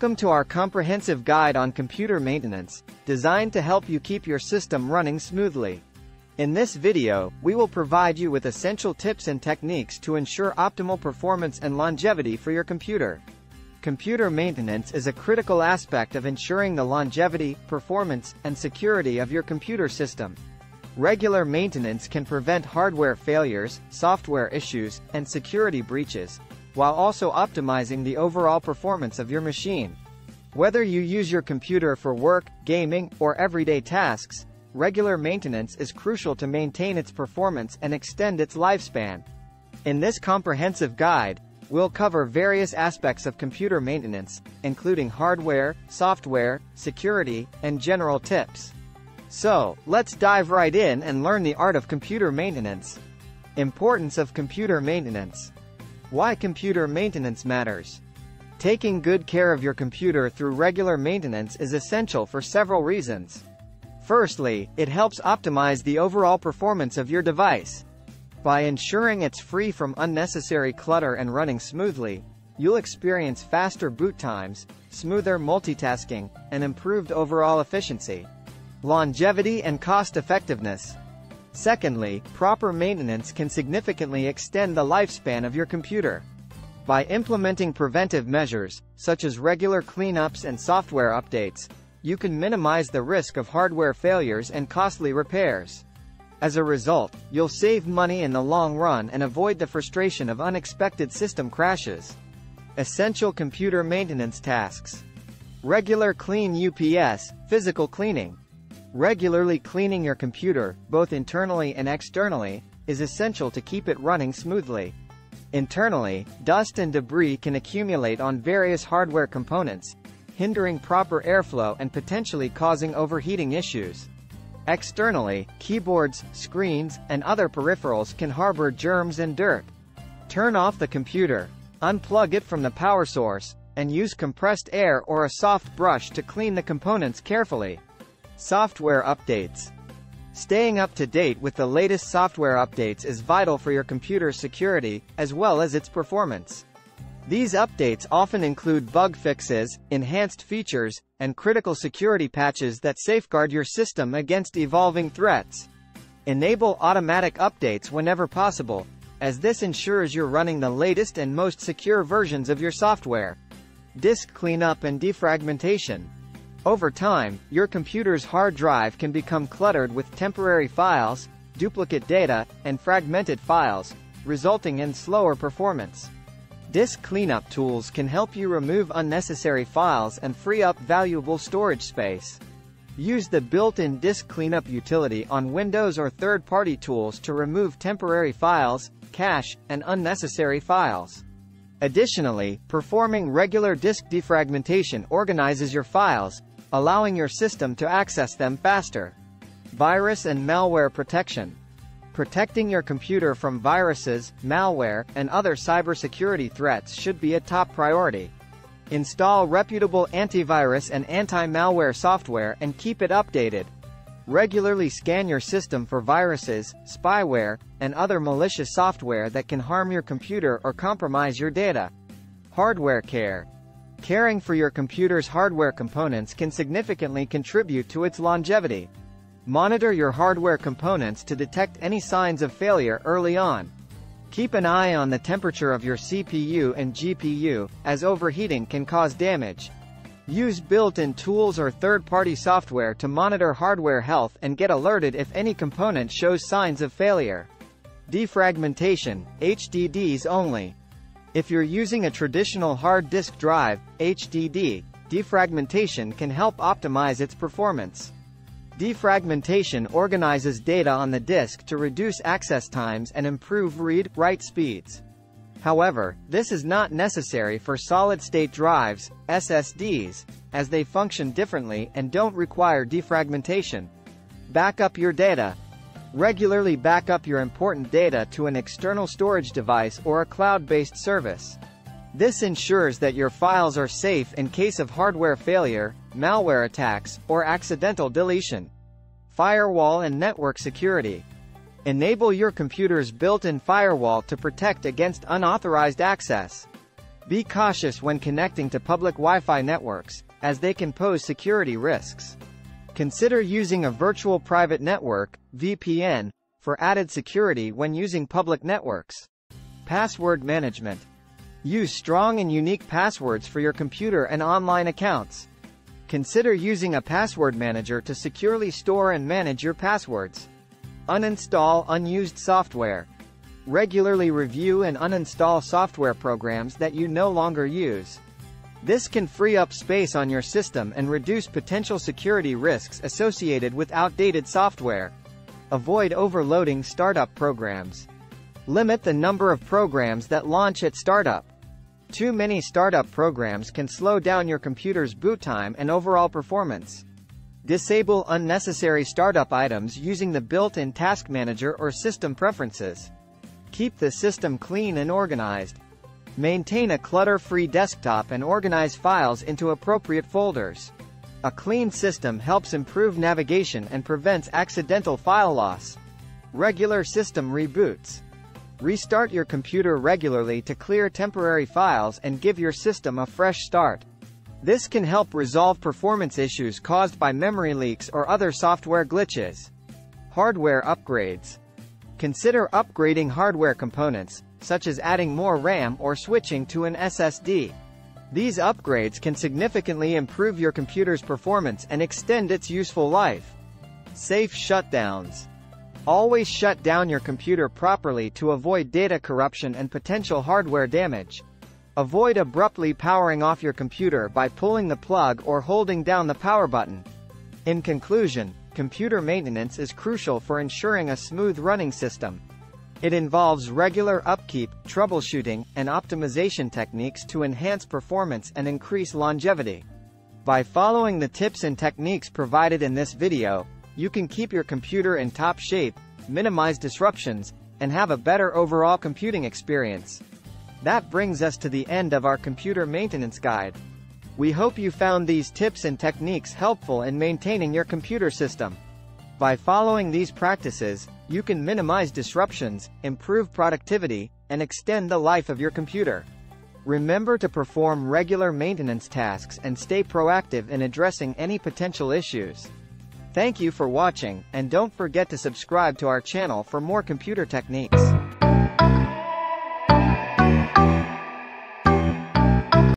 Welcome to our comprehensive guide on computer maintenance, designed to help you keep your system running smoothly. In this video, we will provide you with essential tips and techniques to ensure optimal performance and longevity for your computer. Computer maintenance is a critical aspect of ensuring the longevity, performance, and security of your computer system. Regular maintenance can prevent hardware failures, software issues, and security breaches, while also optimizing the overall performance of your machine. Whether you use your computer for work, gaming, or everyday tasks, regular maintenance is crucial to maintain its performance and extend its lifespan. In this comprehensive guide, we'll cover various aspects of computer maintenance, including hardware, software, security, and general tips. So, let's dive right in and learn the art of computer maintenance. Importance of computer maintenance. Why computer maintenance matters. Taking good care of your computer through regular maintenance is essential for several reasons. Firstly, it helps optimize the overall performance of your device. By ensuring it's free from unnecessary clutter and running smoothly, you'll experience faster boot times, smoother multitasking, and improved overall efficiency. Longevity and cost effectiveness. Secondly, proper maintenance can significantly extend the lifespan of your computer. By implementing preventive measures, such as regular cleanups and software updates, you can minimize the risk of hardware failures and costly repairs. As a result, you'll save money in the long run and avoid the frustration of unexpected system crashes. Essential computer maintenance tasks. Regular clean ups, physical cleaning. Regularly cleaning your computer, both internally and externally, is essential to keep it running smoothly. Internally, dust and debris can accumulate on various hardware components, hindering proper airflow and potentially causing overheating issues. Externally, keyboards, screens, and other peripherals can harbor germs and dirt. Turn off the computer, unplug it from the power source, and use compressed air or a soft brush to clean the components carefully. Software updates. Staying up to date with the latest software updates is vital for your computer's security, as well as its performance. These updates often include bug fixes, enhanced features, and critical security patches that safeguard your system against evolving threats. Enable automatic updates whenever possible, as this ensures you're running the latest and most secure versions of your software. Disk cleanup and defragmentation. Over time, your computer's hard drive can become cluttered with temporary files, duplicate data, and fragmented files, resulting in slower performance. Disk cleanup tools can help you remove unnecessary files and free up valuable storage space. Use the built-in disk cleanup utility on Windows or third-party tools to remove temporary files, cache, and unnecessary files. Additionally, performing regular disk defragmentation organizes your files, allowing your system to access them faster. Virus and malware protection. Protecting your computer from viruses, malware, and other cybersecurity threats should be a top priority. Install reputable antivirus and anti-malware software and keep it updated. Regularly scan your system for viruses, spyware, and other malicious software that can harm your computer or compromise your data. Hardware care. Caring for your computer's hardware components can significantly contribute to its longevity. Monitor your hardware components to detect any signs of failure early on. Keep an eye on the temperature of your CPU and GPU, as overheating can cause damage. Use built-in tools or third-party software to monitor hardware health and get alerted if any component shows signs of failure. Defragmentation, HDDs only. If you're using a traditional hard disk drive, HDD, defragmentation can help optimize its performance. Defragmentation organizes data on the disk to reduce access times and improve read-write speeds. However, this is not necessary for solid-state drives, SSDs, as they function differently and don't require defragmentation. Back up your data, Regularly back up your important data to an external storage device or a cloud-based service. This ensures that your files are safe in case of hardware failure, malware attacks, or accidental deletion. Firewall and network security. Enable your computer's built-in firewall to protect against unauthorized access. Be cautious when connecting to public Wi-Fi networks, as they can pose security risks. Consider using a virtual private network, VPN, for added security when using public networks. Password management. Use strong and unique passwords for your computer and online accounts. Consider using a password manager to securely store and manage your passwords. Uninstall unused software. Regularly review and uninstall software programs that you no longer use. This can free up space on your system and reduce potential security risks associated with outdated software. Avoid overloading startup programs. Limit the number of programs that launch at startup. Too many startup programs can slow down your computer's boot time and overall performance. Disable unnecessary startup items using the built-in Task Manager or System Preferences. Keep the system clean and organized. Maintain a clutter-free desktop and organize files into appropriate folders. A clean system helps improve navigation and prevents accidental file loss. Regular system reboots. Restart your computer regularly to clear temporary files and give your system a fresh start. This can help resolve performance issues caused by memory leaks or other software glitches. Hardware upgrades. Consider upgrading hardware components, such as adding more RAM or switching to an SSD. These upgrades can significantly improve your computer's performance and extend its useful life. Safe shutdowns. Always shut down your computer properly to avoid data corruption and potential hardware damage. Avoid abruptly powering off your computer by pulling the plug or holding down the power button. In conclusion, computer maintenance is crucial for ensuring a smooth running system. It involves regular upkeep, troubleshooting, and optimization techniques to enhance performance and increase longevity. By following the tips and techniques provided in this video, you can keep your computer in top shape, minimize disruptions, and have a better overall computing experience. That brings us to the end of our computer maintenance guide. We hope you found these tips and techniques helpful in maintaining your computer system. By following these practices, you can minimize disruptions, improve productivity, and extend the life of your computer. Remember to perform regular maintenance tasks and stay proactive in addressing any potential issues. Thank you for watching, and don't forget to subscribe to our channel for more computer techniques.